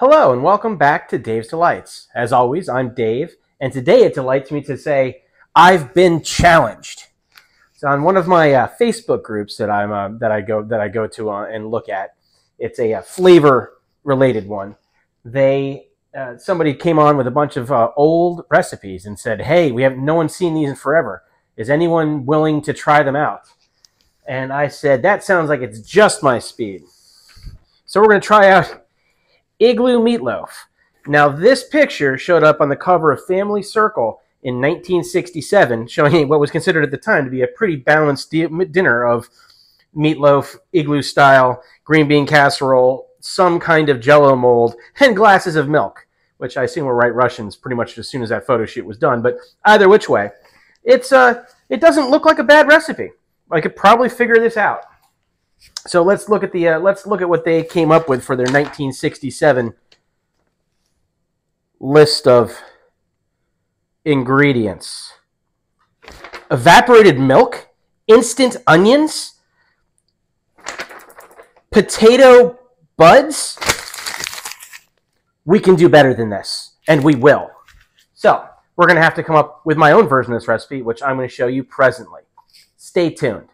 Hello and welcome back to Dave's Delights. As always, I'm Dave, and today it delights me to say I've been challenged. So on one of my uh, Facebook groups that I'm uh, that I go that I go to uh, and look at, it's a, a uh, flavor related one. They uh, somebody came on with a bunch of uh, old recipes and said, "Hey, we have no one's seen these in forever. Is anyone willing to try them out?" And I said, "That sounds like it's just my speed." So we're going to try out igloo meatloaf. Now, this picture showed up on the cover of Family Circle in 1967, showing what was considered at the time to be a pretty balanced dinner of meatloaf, igloo style, green bean casserole, some kind of jello mold, and glasses of milk, which I assume were White Russians pretty much as soon as that photo shoot was done. But either which way, it's uh, it doesn't look like a bad recipe. I could probably figure this out. So let's look at the uh, let's look at what they came up with for their 1967 list of ingredients. Evaporated milk, instant onions, potato buds. We can do better than this, and we will. So, we're going to have to come up with my own version of this recipe, which I'm going to show you presently. Stay tuned.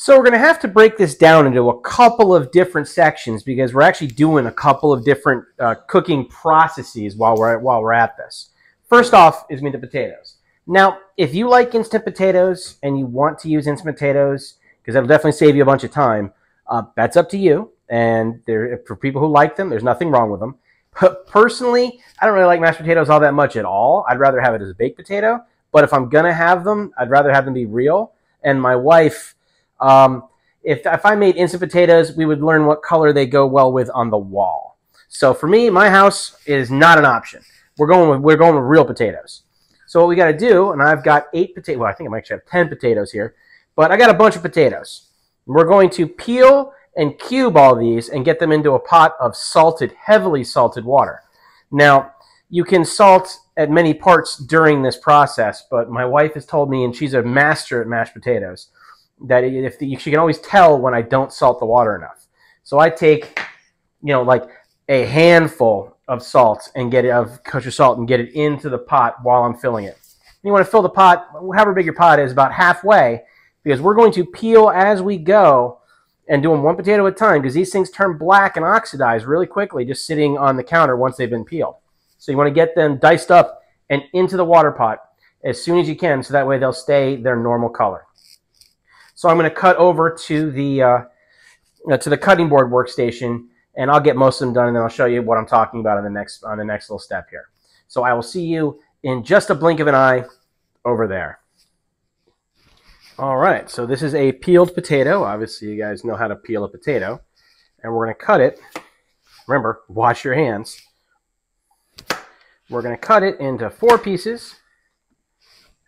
So we're going to have to break this down into a couple of different sections because we're actually doing a couple of different uh, cooking processes while we're, while we're at this. First off is meat the potatoes. Now, if you like instant potatoes and you want to use instant potatoes, because that'll definitely save you a bunch of time, uh, that's up to you. And there, for people who like them, there's nothing wrong with them. But personally, I don't really like mashed potatoes all that much at all. I'd rather have it as a baked potato. But if I'm going to have them, I'd rather have them be real. And my wife um, if, if I made instant potatoes, we would learn what color they go well with on the wall. So for me, my house is not an option. We're going with, we're going with real potatoes. So what we got to do, and I've got eight potatoes, well, I think I might actually have 10 potatoes here, but I got a bunch of potatoes. We're going to peel and cube all these and get them into a pot of salted, heavily salted water. Now, you can salt at many parts during this process, but my wife has told me, and she's a master at mashed potatoes, that if the, you can always tell when I don't salt the water enough. So I take, you know, like a handful of salt and get it of kosher salt and get it into the pot while I'm filling it. You want to fill the pot, however big your pot is, about halfway, because we're going to peel as we go and do them one potato at a time because these things turn black and oxidize really quickly just sitting on the counter once they've been peeled. So you want to get them diced up and into the water pot as soon as you can so that way they'll stay their normal color. So I'm going to cut over to the uh, uh, to the cutting board workstation, and I'll get most of them done, and then I'll show you what I'm talking about on the next on the next little step here. So I will see you in just a blink of an eye over there. All right, so this is a peeled potato. Obviously, you guys know how to peel a potato, and we're going to cut it. Remember, wash your hands. We're going to cut it into four pieces,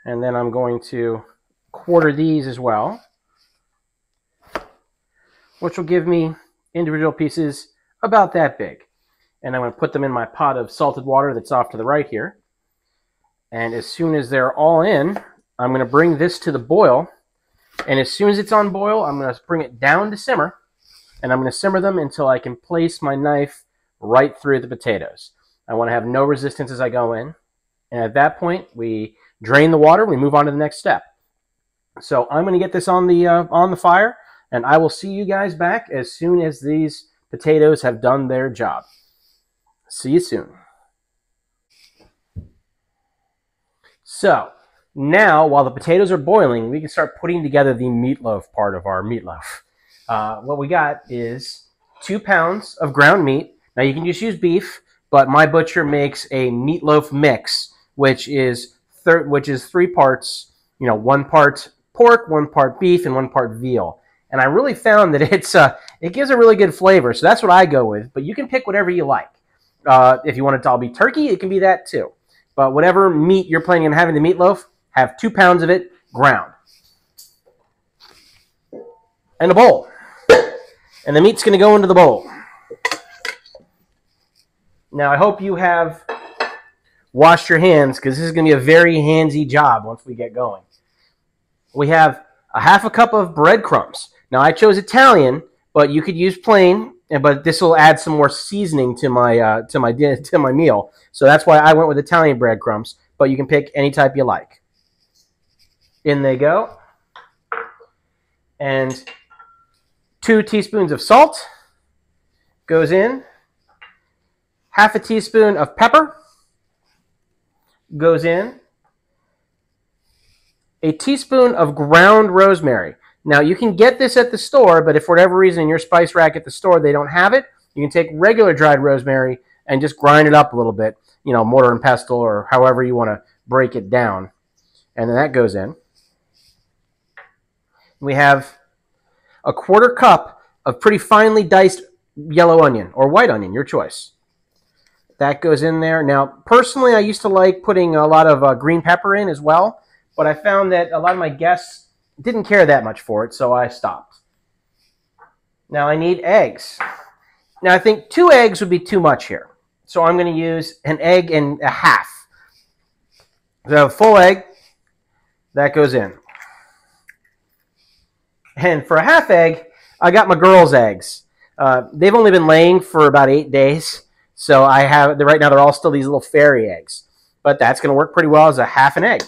and then I'm going to quarter these as well which will give me individual pieces about that big. And I'm going to put them in my pot of salted water that's off to the right here. And as soon as they're all in, I'm going to bring this to the boil. And as soon as it's on boil, I'm going to bring it down to simmer. And I'm going to simmer them until I can place my knife right through the potatoes. I want to have no resistance as I go in. And at that point, we drain the water. We move on to the next step. So I'm going to get this on the uh, on the fire. And I will see you guys back as soon as these potatoes have done their job. See you soon. So, now while the potatoes are boiling, we can start putting together the meatloaf part of our meatloaf. Uh, what we got is two pounds of ground meat. Now you can just use beef, but my butcher makes a meatloaf mix, which is which is three parts. You know, one part pork, one part beef, and one part veal and I really found that it's uh, it gives a really good flavor. So that's what I go with. But you can pick whatever you like. Uh, if you want it to all be turkey, it can be that too. But whatever meat you're planning on having the meatloaf, have two pounds of it ground. And a bowl. And the meat's going to go into the bowl. Now, I hope you have washed your hands because this is going to be a very handsy job once we get going. We have a half a cup of breadcrumbs. Now I chose Italian but you could use plain. But this will add some more seasoning to my uh, to my to my meal. So that's why I went with Italian breadcrumbs. But you can pick any type you like. In they go, and two teaspoons of salt goes in. Half a teaspoon of pepper goes in. A teaspoon of ground rosemary. Now, you can get this at the store, but if for whatever reason in your spice rack at the store they don't have it, you can take regular dried rosemary and just grind it up a little bit, you know, mortar and pestle or however you want to break it down. And then that goes in. We have a quarter cup of pretty finely diced yellow onion or white onion, your choice. That goes in there. Now, personally, I used to like putting a lot of uh, green pepper in as well, but I found that a lot of my guests didn't care that much for it, so I stopped. Now I need eggs. Now I think two eggs would be too much here. So I'm going to use an egg and a half. So a full egg, that goes in. And for a half egg, I got my girls' eggs. Uh, they've only been laying for about eight days. So I have, the right now they're all still these little fairy eggs. But that's going to work pretty well as a half an egg.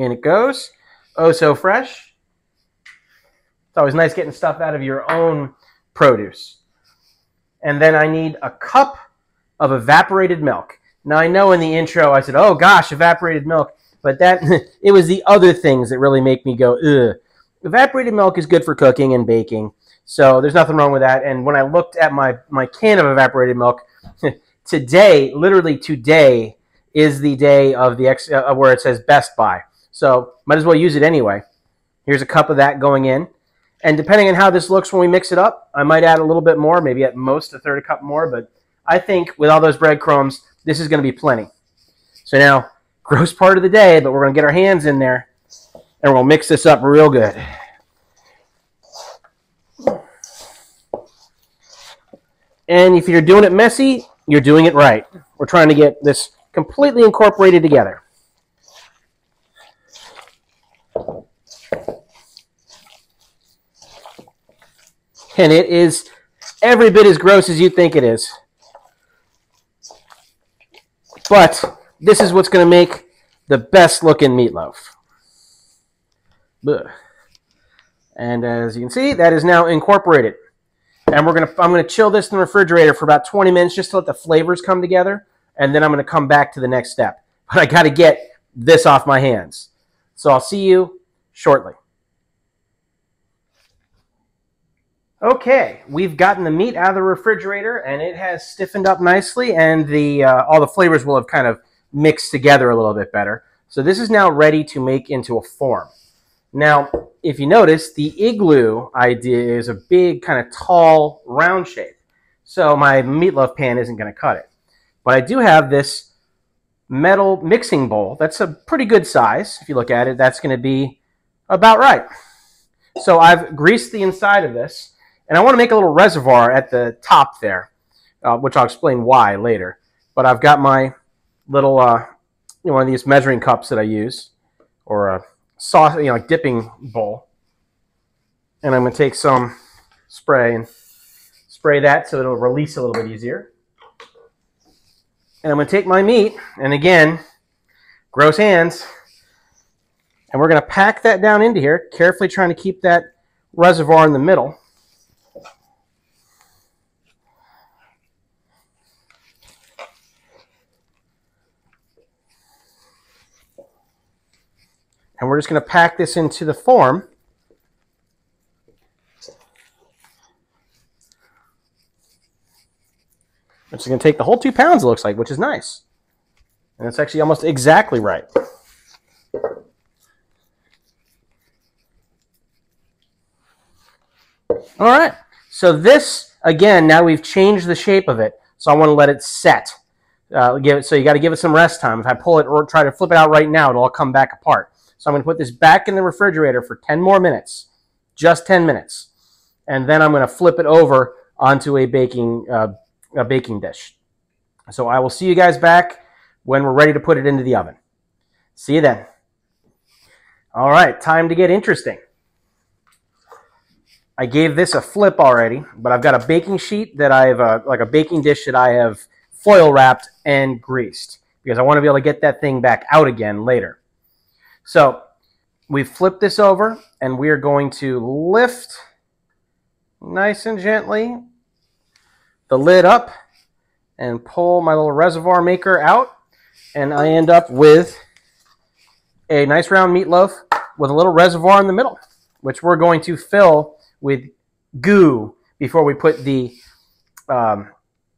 In it goes. Oh, so fresh. It's always nice getting stuff out of your own produce. And then I need a cup of evaporated milk. Now I know in the intro I said, "Oh gosh, evaporated milk," but that it was the other things that really make me go, "Ugh." Evaporated milk is good for cooking and baking, so there's nothing wrong with that. And when I looked at my my can of evaporated milk today, literally today is the day of the ex, uh, where it says Best By. So might as well use it anyway. Here's a cup of that going in. And depending on how this looks when we mix it up, I might add a little bit more, maybe at most a third a cup more. But I think with all those breadcrumbs, this is going to be plenty. So now, gross part of the day, but we're going to get our hands in there and we'll mix this up real good. And if you're doing it messy, you're doing it right. We're trying to get this completely incorporated together. And it is every bit as gross as you think it is. But this is what's going to make the best looking meatloaf. And as you can see, that is now incorporated. And we're gonna I'm gonna chill this in the refrigerator for about 20 minutes just to let the flavors come together, and then I'm gonna come back to the next step. But I gotta get this off my hands. So I'll see you shortly. Okay, we've gotten the meat out of the refrigerator and it has stiffened up nicely and the uh, all the flavors will have kind of mixed together a little bit better. So this is now ready to make into a form. Now, if you notice, the igloo idea is a big kind of tall round shape. So my meatloaf pan isn't going to cut it. But I do have this metal mixing bowl. That's a pretty good size. If you look at it, that's going to be about right. So I've greased the inside of this and I want to make a little reservoir at the top there, uh, which I'll explain why later. But I've got my little, uh, you know, one of these measuring cups that I use, or a sauce, you know, like dipping bowl. And I'm going to take some spray and spray that so it'll release a little bit easier. And I'm going to take my meat, and again, gross hands, and we're going to pack that down into here, carefully trying to keep that reservoir in the middle. And we're just going to pack this into the form. It's going to take the whole two pounds, it looks like, which is nice. And it's actually almost exactly right. All right. So this, again, now we've changed the shape of it. So I want to let it set. Uh, give it, so you got to give it some rest time. If I pull it or try to flip it out right now, it'll all come back apart. So I'm going to put this back in the refrigerator for 10 more minutes, just 10 minutes. And then I'm going to flip it over onto a baking, uh, a baking dish. So I will see you guys back when we're ready to put it into the oven. See you then. All right, time to get interesting. I gave this a flip already, but I've got a baking sheet that I have, a, like a baking dish that I have foil wrapped and greased because I want to be able to get that thing back out again later. So we flip this over and we are going to lift nice and gently the lid up and pull my little reservoir maker out and I end up with a nice round meatloaf with a little reservoir in the middle, which we're going to fill with goo before we put the um,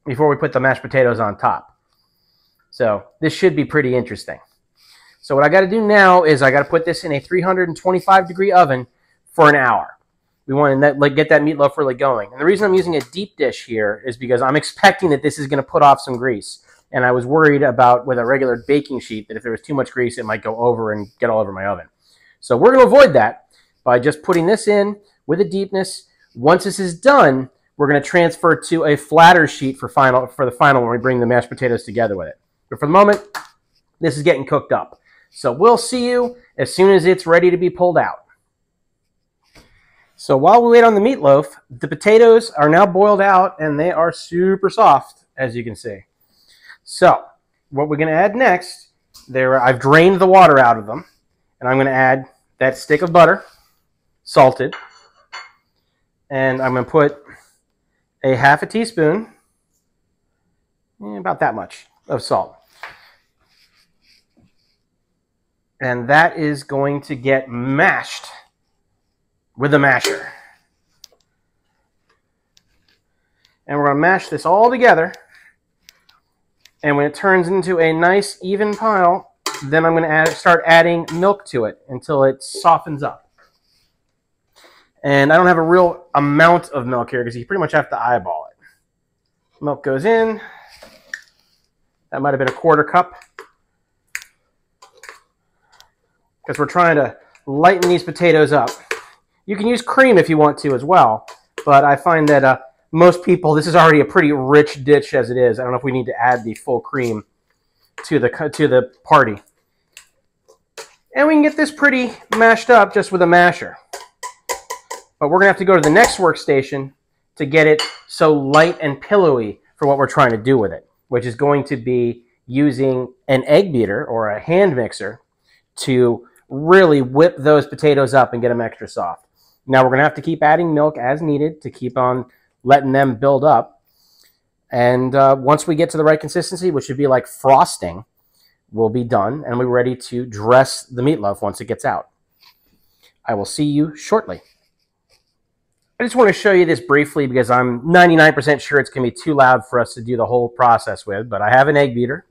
before we put the mashed potatoes on top. So this should be pretty interesting. So what I got to do now is I got to put this in a 325 degree oven for an hour. We want to like, get that meatloaf really going. And the reason I'm using a deep dish here is because I'm expecting that this is going to put off some grease. And I was worried about with a regular baking sheet that if there was too much grease, it might go over and get all over my oven. So we're going to avoid that by just putting this in with a deepness. Once this is done, we're going to transfer to a flatter sheet for final for the final when we bring the mashed potatoes together with it. But for the moment, this is getting cooked up. So we'll see you as soon as it's ready to be pulled out. So while we wait on the meatloaf, the potatoes are now boiled out and they are super soft, as you can see. So what we're going to add next, there I've drained the water out of them, and I'm going to add that stick of butter, salted, and I'm going to put a half a teaspoon, eh, about that much of salt. And that is going to get mashed with a masher. And we're going to mash this all together. And when it turns into a nice even pile, then I'm going to add, start adding milk to it until it softens up. And I don't have a real amount of milk here because you pretty much have to eyeball it. Milk goes in. That might have been a quarter cup. Because we're trying to lighten these potatoes up. You can use cream if you want to as well. But I find that uh, most people, this is already a pretty rich dish as it is. I don't know if we need to add the full cream to the, to the party. And we can get this pretty mashed up just with a masher. But we're going to have to go to the next workstation to get it so light and pillowy for what we're trying to do with it, which is going to be using an egg beater or a hand mixer to really whip those potatoes up and get them extra soft. Now we're going to have to keep adding milk as needed to keep on letting them build up. And uh, once we get to the right consistency, which should be like frosting, we'll be done and we're ready to dress the meatloaf once it gets out. I will see you shortly. I just want to show you this briefly because I'm 99% sure it's going to be too loud for us to do the whole process with, but I have an egg beater.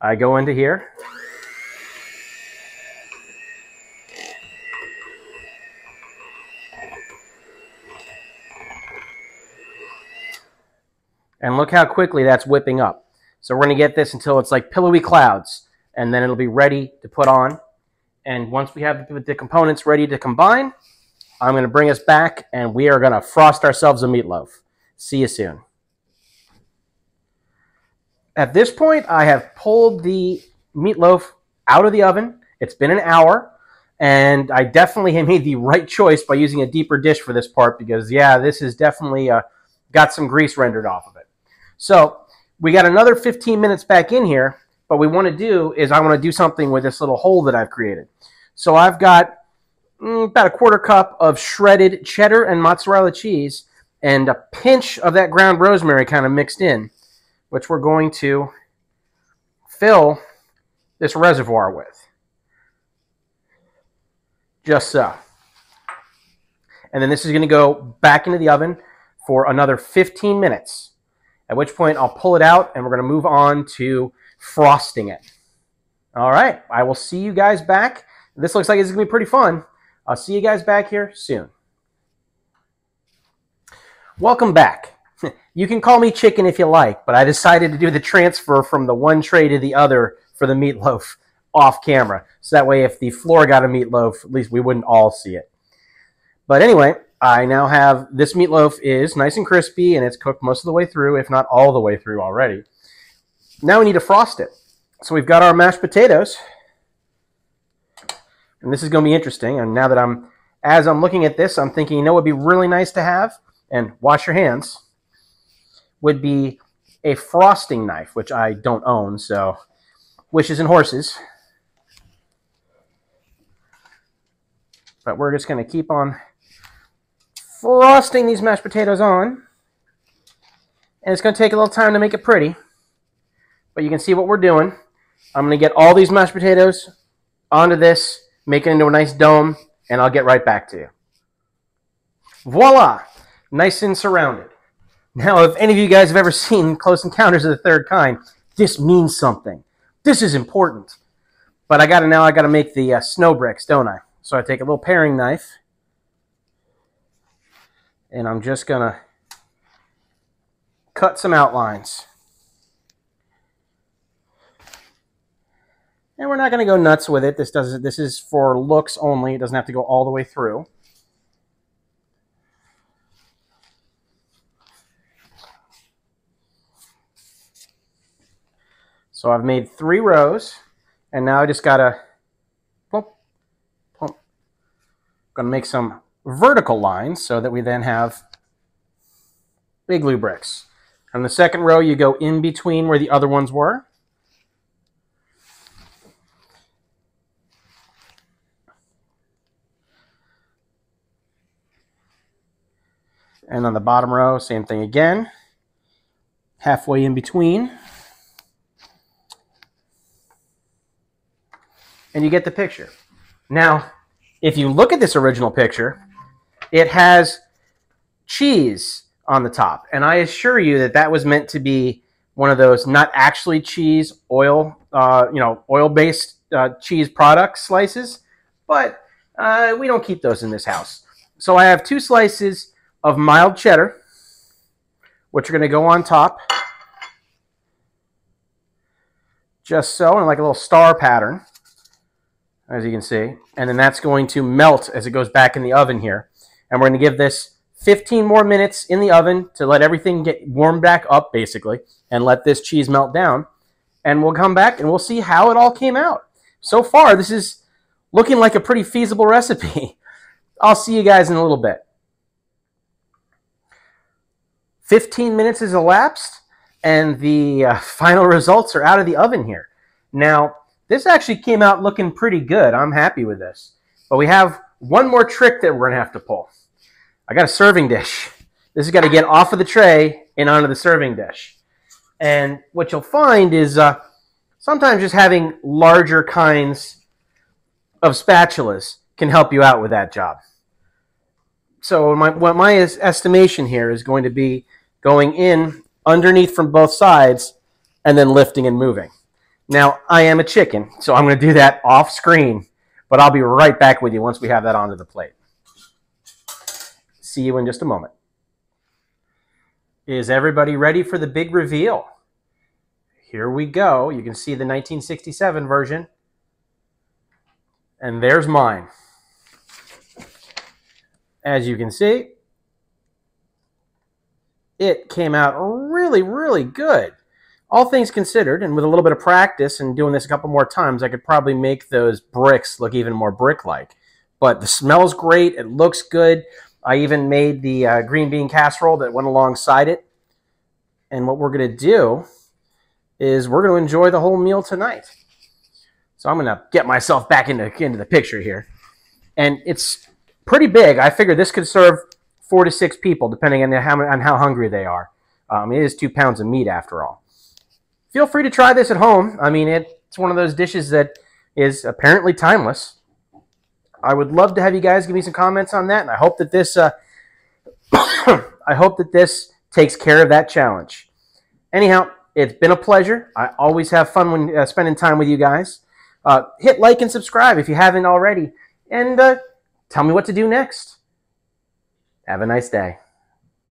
I go into here. And look how quickly that's whipping up. So we're going to get this until it's like pillowy clouds, and then it'll be ready to put on. And once we have the components ready to combine, I'm going to bring us back, and we are going to frost ourselves a meatloaf. See you soon. At this point, I have pulled the meatloaf out of the oven. It's been an hour, and I definitely made the right choice by using a deeper dish for this part because, yeah, this has definitely uh, got some grease rendered off of it. So we got another 15 minutes back in here, but we want to do is I want to do something with this little hole that I've created. So I've got mm, about a quarter cup of shredded cheddar and mozzarella cheese and a pinch of that ground rosemary kind of mixed in, which we're going to fill this reservoir with. Just so. And then this is going to go back into the oven for another 15 minutes at which point I'll pull it out and we're going to move on to frosting it. All right, I will see you guys back. This looks like it's going to be pretty fun. I'll see you guys back here soon. Welcome back. You can call me chicken if you like, but I decided to do the transfer from the one tray to the other for the meatloaf off camera. So that way if the floor got a meatloaf, at least we wouldn't all see it. But anyway, I now have this meatloaf is nice and crispy and it's cooked most of the way through, if not all the way through already. Now we need to frost it. So we've got our mashed potatoes. And this is going to be interesting. And now that I'm as I'm looking at this, I'm thinking, you know, what would be really nice to have, and wash your hands, would be a frosting knife, which I don't own, so wishes and horses. But we're just going to keep on frosting these mashed potatoes on. And it's going to take a little time to make it pretty. But you can see what we're doing. I'm going to get all these mashed potatoes onto this, make it into a nice dome, and I'll get right back to you. Voila! Nice and surrounded. Now, if any of you guys have ever seen Close Encounters of the Third Kind, this means something. This is important. But I got to now. I got to make the uh, snow bricks, don't I? So I take a little paring knife, and I'm just gonna cut some outlines. And we're not going to go nuts with it. This does this is for looks only. It doesn't have to go all the way through. So I've made three rows, and now I just gotta. Gonna make some vertical lines so that we then have igloo bricks. On the second row, you go in between where the other ones were. And on the bottom row, same thing again. Halfway in between. and you get the picture. Now, if you look at this original picture, it has cheese on the top. And I assure you that that was meant to be one of those not actually cheese, oil, uh, you know, oil-based uh, cheese product slices. But uh, we don't keep those in this house. So I have two slices of mild cheddar, which are going to go on top. Just so, in like a little star pattern as you can see. And then that's going to melt as it goes back in the oven here. And we're going to give this 15 more minutes in the oven to let everything get warmed back up, basically, and let this cheese melt down. And we'll come back and we'll see how it all came out. So far, this is looking like a pretty feasible recipe. I'll see you guys in a little bit. 15 minutes has elapsed, and the uh, final results are out of the oven here. Now, this actually came out looking pretty good. I'm happy with this. But we have one more trick that we're going to have to pull. I got a serving dish. This has got to get off of the tray and onto the serving dish. And what you'll find is uh, sometimes just having larger kinds of spatulas can help you out with that job. So my, what my estimation here is going to be going in underneath from both sides and then lifting and moving. Now, I am a chicken, so I'm going to do that off screen, but I'll be right back with you once we have that onto the plate. See you in just a moment. Is everybody ready for the big reveal? Here we go. You can see the 1967 version. And there's mine. As you can see, it came out really, really good all things considered, and with a little bit of practice and doing this a couple more times, I could probably make those bricks look even more brick-like. But the smell's great. It looks good. I even made the uh, green bean casserole that went alongside it. And what we're going to do is we're going to enjoy the whole meal tonight. So I'm going to get myself back into, into the picture here. And it's pretty big. I figure this could serve four to six people, depending on how, on how hungry they are. Um, it is two pounds of meat after all feel free to try this at home. I mean, it's one of those dishes that is apparently timeless. I would love to have you guys give me some comments on that, and I hope that this, uh, I hope that this takes care of that challenge. Anyhow, it's been a pleasure. I always have fun when uh, spending time with you guys. Uh, hit like and subscribe if you haven't already, and uh, tell me what to do next. Have a nice day.